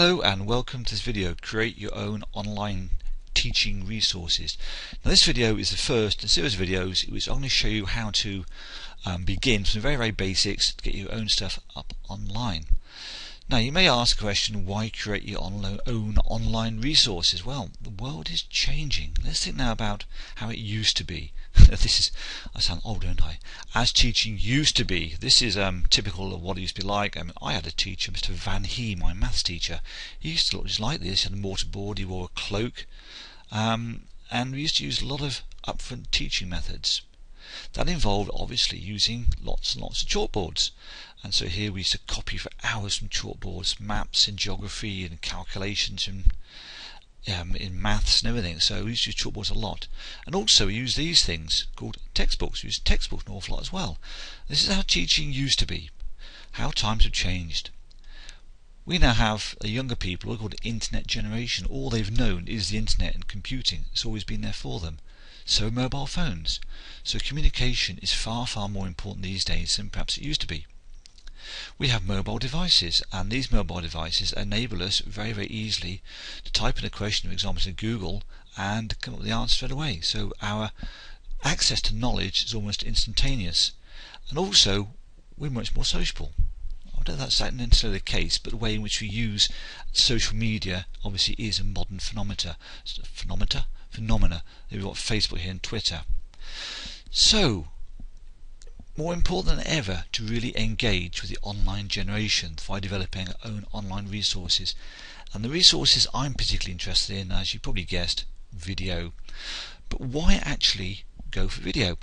Hello and welcome to this video, Create Your Own Online Teaching Resources. Now this video is the first in a series of videos which I'm going to show you how to um, begin from the very very basics to get your own stuff up online. Now you may ask the question, why create your own online resources? Well, the world is changing. Let's think now about how it used to be. this is, I sound old, don't I? As teaching used to be. This is um, typical of what it used to be like. I, mean, I had a teacher, Mr. Van Hee, my maths teacher. He used to look just like this. He had a mortarboard, he wore a cloak. Um, and we used to use a lot of upfront teaching methods. That involved obviously using lots and lots of chalkboards. And so here we used to copy for hours from chalkboards, maps in geography and calculations and um, in maths and everything. So we used to use chalkboards a lot. And also we use these things called textbooks. We use textbooks an awful lot as well. This is how teaching used to be. How times have changed. We now have a younger people called internet generation. All they've known is the internet and computing. It's always been there for them so mobile phones. So communication is far, far more important these days than perhaps it used to be. We have mobile devices, and these mobile devices enable us very, very easily to type in a question, for example, to Google and come up with the answer straight away. So our access to knowledge is almost instantaneous. And also, we're much more sociable. I don't know if that's necessarily the case, but the way in which we use social media obviously is a modern phenomenon. Phenomena. We've got Facebook here and Twitter. So, more important than ever to really engage with the online generation by developing our own online resources. And the resources I'm particularly interested in, as you probably guessed, video. But why actually go for video?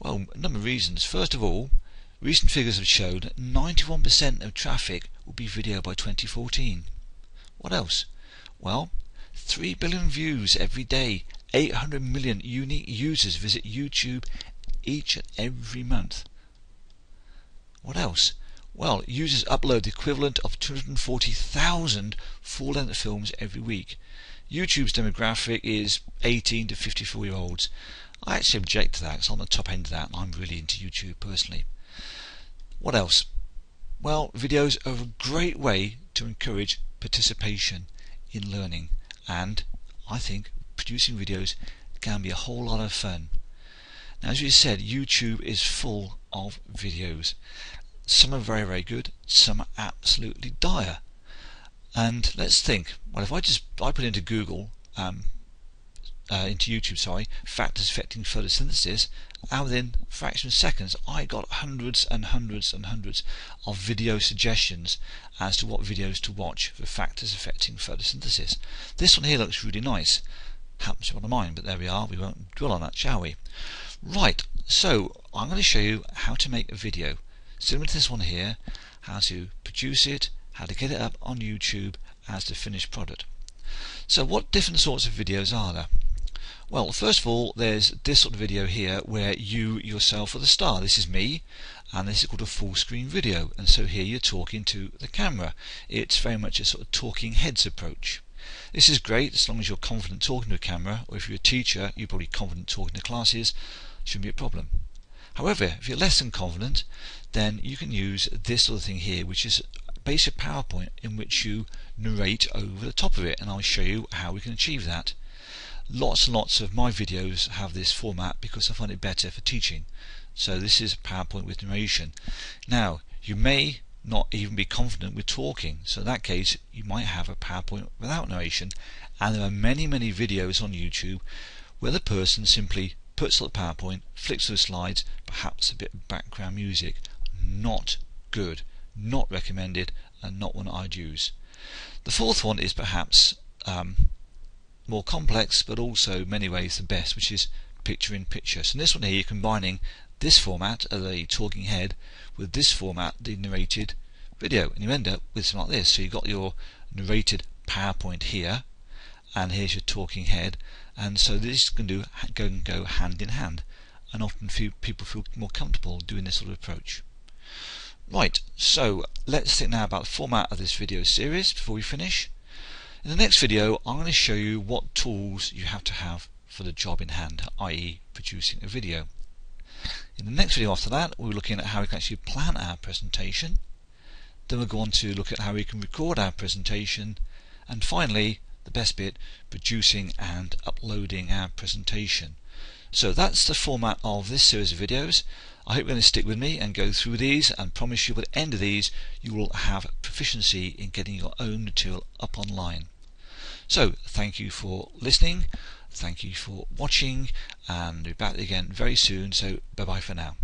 Well, a number of reasons. First of all, recent figures have shown that 91% of traffic will be video by 2014. What else? Well, 3 billion views every day, 800 million unique users visit YouTube each and every month. What else? Well, users upload the equivalent of 240,000 full length films every week. YouTube's demographic is 18 to 54 year olds. I actually object to that because I'm on the top end of that and I'm really into YouTube personally. What else? Well, videos are a great way to encourage participation in learning and I think producing videos can be a whole lot of fun. Now as you said YouTube is full of videos. Some are very very good, some are absolutely dire. And let's think, well if I just I put into Google um, uh, into YouTube, sorry, factors affecting photosynthesis, and within fractions of seconds I got hundreds and hundreds and hundreds of video suggestions as to what videos to watch for factors affecting photosynthesis. This one here looks really nice. Happens to be one of mine, but there we are. We won't dwell on that, shall we? Right, so I'm going to show you how to make a video. Similar to this one here, how to produce it, how to get it up on YouTube as the finished product. So what different sorts of videos are there? Well, first of all, there's this sort of video here where you yourself are the star. This is me, and this is called a full screen video. And so here you're talking to the camera. It's very much a sort of talking heads approach. This is great as long as you're confident talking to a camera, or if you're a teacher, you're probably confident talking to classes, shouldn't be a problem. However, if you're less than confident, then you can use this sort of thing here, which is basic PowerPoint in which you narrate over the top of it, and I'll show you how we can achieve that. Lots and lots of my videos have this format because I find it better for teaching. So this is PowerPoint with narration. Now, you may not even be confident with talking. So in that case, you might have a PowerPoint without narration. And there are many, many videos on YouTube where the person simply puts up the PowerPoint, flicks through the slides, perhaps a bit of background music. Not good, not recommended, and not one I'd use. The fourth one is perhaps um, more complex but also many ways the best which is picture in picture. So in this one here you're combining this format of the talking head with this format the narrated video and you end up with something like this. So you've got your narrated PowerPoint here and here's your talking head and so this can do go and go hand in hand and often few people feel more comfortable doing this sort of approach. Right, so let's think now about the format of this video series before we finish. In the next video I'm going to show you what tools you have to have for the job in hand, i.e. producing a video. In the next video after that we're looking at how we can actually plan our presentation. Then we'll go on to look at how we can record our presentation. And finally, the best bit, producing and uploading our presentation. So that's the format of this series of videos. I hope you're going to stick with me and go through these and promise you by the end of these you will have proficiency in getting your own material up online. So thank you for listening, thank you for watching and we'll be back again very soon so bye bye for now.